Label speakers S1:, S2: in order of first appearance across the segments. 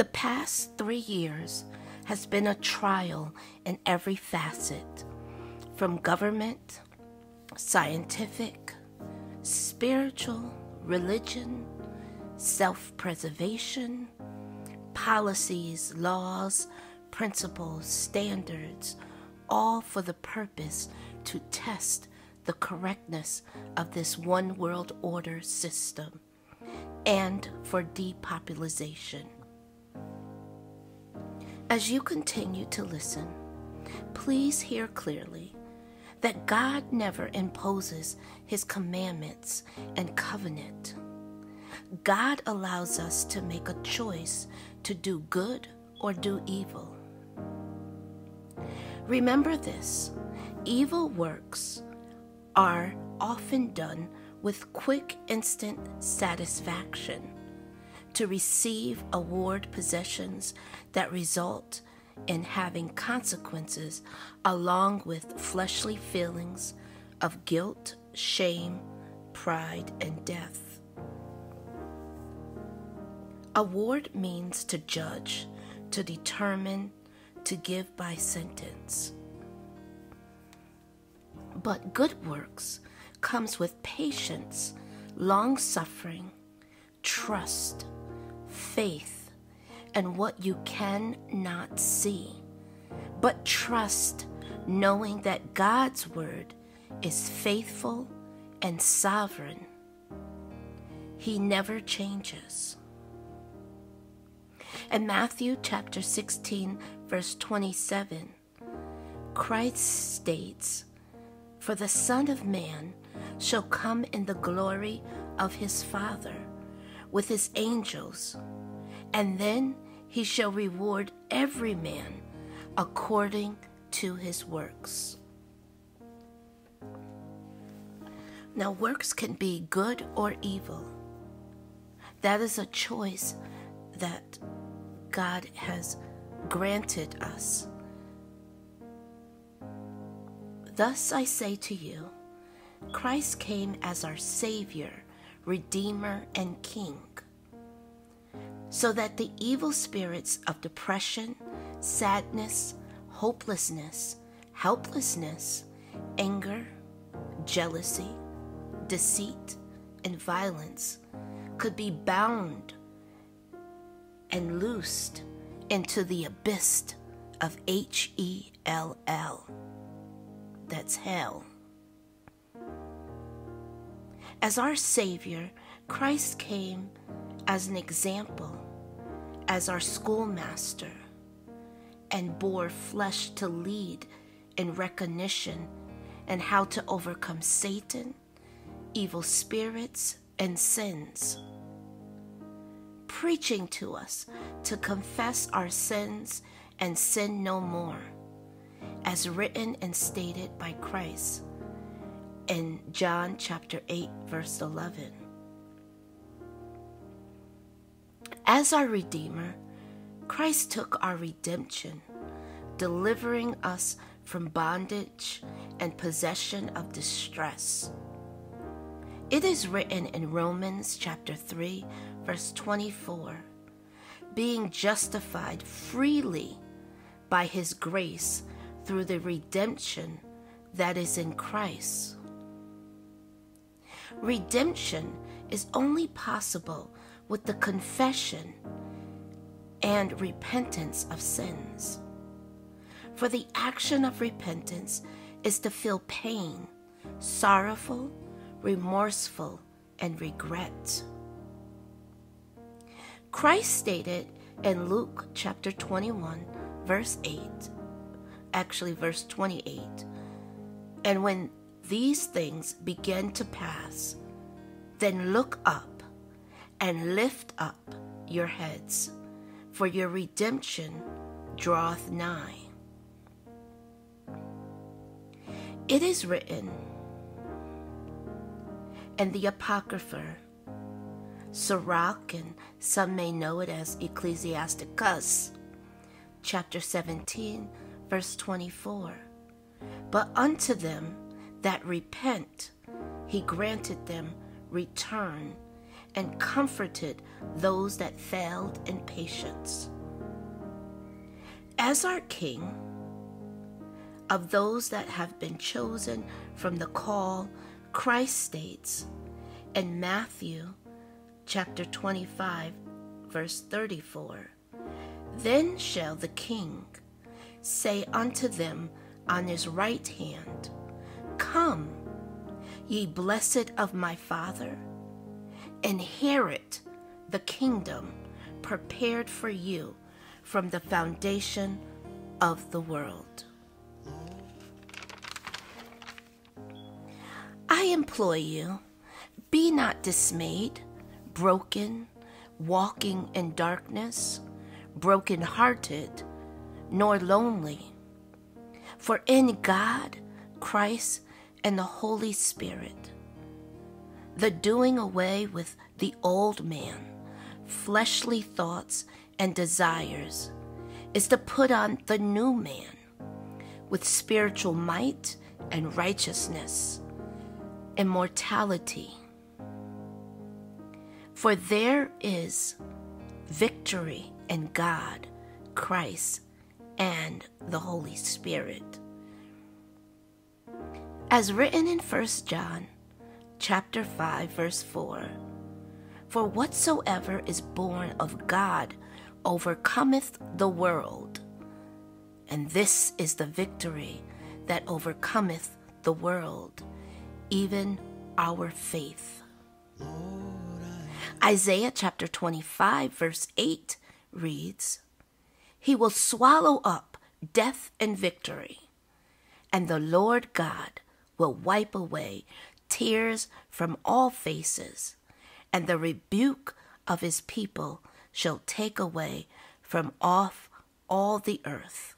S1: The past three years has been a trial in every facet from government, scientific, spiritual, religion, self preservation, policies, laws, principles, standards, all for the purpose to test the correctness of this one world order system and for depopulation. As you continue to listen, please hear clearly that God never imposes his commandments and covenant. God allows us to make a choice to do good or do evil. Remember this evil works are often done with quick, instant satisfaction to receive award possessions that result in having consequences along with fleshly feelings of guilt, shame, pride, and death. Award means to judge, to determine, to give by sentence. But good works comes with patience, long suffering, trust, faith, and what you cannot see. But trust knowing that God's word is faithful and sovereign. He never changes. In Matthew chapter 16, verse 27, Christ states, For the Son of Man shall come in the glory of his Father with his angels, and then he shall reward every man according to his works. Now, works can be good or evil. That is a choice that God has granted us. Thus I say to you, Christ came as our Savior, Redeemer, and King, so that the evil spirits of depression, sadness, hopelessness, helplessness, anger, jealousy, deceit, and violence could be bound and loosed into the abyss of H E L L. That's hell. As our Savior, Christ came as an example, as our schoolmaster, and bore flesh to lead in recognition and how to overcome Satan, evil spirits, and sins. Preaching to us to confess our sins and sin no more, as written and stated by Christ in John chapter 8, verse 11. As our Redeemer, Christ took our redemption, delivering us from bondage and possession of distress. It is written in Romans chapter 3, verse 24 being justified freely by his grace through the redemption that is in Christ. Redemption is only possible with the confession and repentance of sins. For the action of repentance is to feel pain, sorrowful, remorseful, and regret. Christ stated in Luke chapter 21, verse 8, actually, verse 28, and when these things begin to pass, then look up and lift up your heads, for your redemption draweth nigh. It is written and the Apocrypha, Sirach, and some may know it as Ecclesiasticus, chapter 17, verse 24. But unto them that repent, he granted them return and comforted those that failed in patience. As our King, of those that have been chosen from the call, Christ states in Matthew chapter 25, verse 34 Then shall the King say unto them on his right hand, Come, ye blessed of my Father, inherit the kingdom prepared for you from the foundation of the world. I implore you, be not dismayed, broken, walking in darkness, broken hearted, nor lonely. For in God, Christ, and the Holy Spirit, the doing away with the old man, fleshly thoughts, and desires is to put on the new man with spiritual might and righteousness, immortality. For there is victory in God, Christ, and the Holy Spirit. As written in 1 John chapter 5 verse 4, for whatsoever is born of God overcometh the world. And this is the victory that overcometh the world, even our faith. Isaiah chapter 25, verse 8 reads He will swallow up death and victory, and the Lord God will wipe away tears from all faces, and the rebuke of his people shall take away from off all the earth,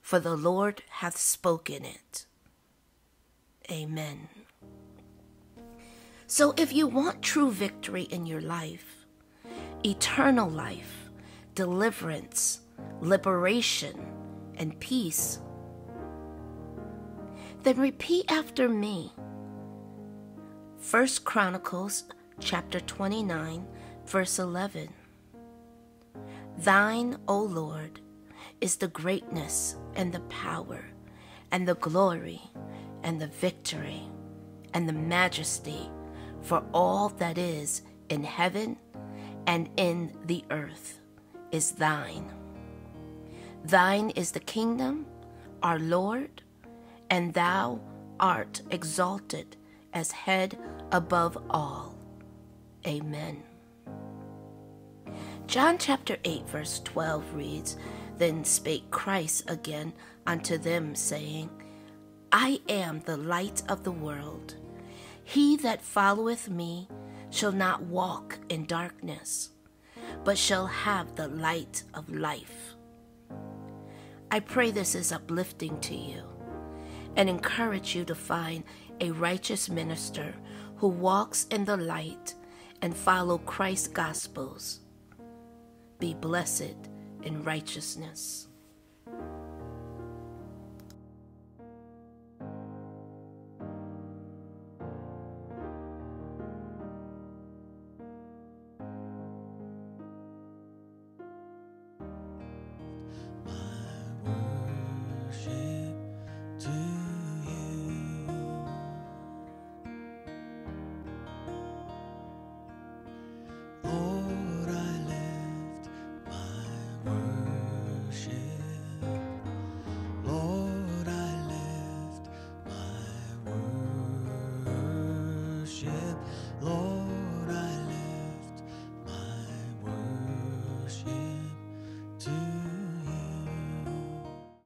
S1: for the Lord hath spoken it. Amen. So, if you want true victory in your life, eternal life, deliverance, liberation, and peace, then repeat after me. First Chronicles chapter 29 verse 11. Thine, O Lord, is the greatness and the power and the glory and the victory and the majesty for all that is in heaven and in the earth is thine. Thine is the kingdom, our Lord, and thou art exalted as head above all. Amen. John chapter 8, verse 12 reads Then spake Christ again unto them, saying, I am the light of the world. He that followeth me shall not walk in darkness, but shall have the light of life. I pray this is uplifting to you and encourage you to find a righteous minister who walks in the light and follow Christ's gospels be blessed in righteousness.